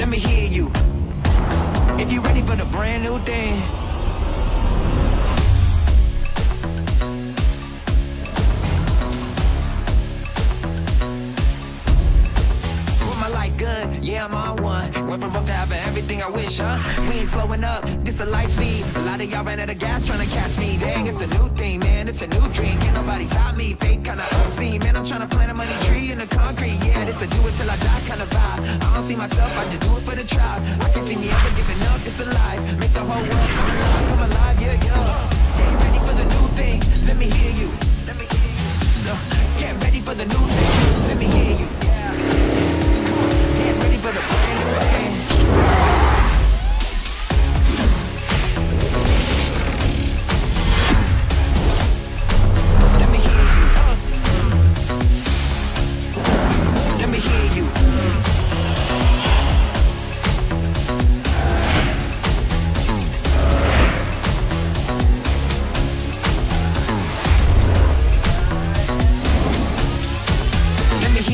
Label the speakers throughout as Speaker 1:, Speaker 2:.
Speaker 1: let me hear you. If you're ready for the brand new thing. Yeah, I'm on one. Went from broke to having everything I wish, huh? We ain't slowing up, this a light speed. A lot of y'all ran out of gas trying to catch me. Dang, it's a new thing, man, it's a new dream. Can't nobody stop me. Fake kinda unseen, man. I'm trying to plant a money tree in the concrete, yeah it's a do it till I die kind of vibe. I don't see myself, I just do it for the tribe. I can see me ever giving up, it's a lie. Make the whole world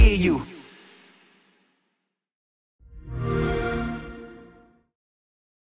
Speaker 1: hear you.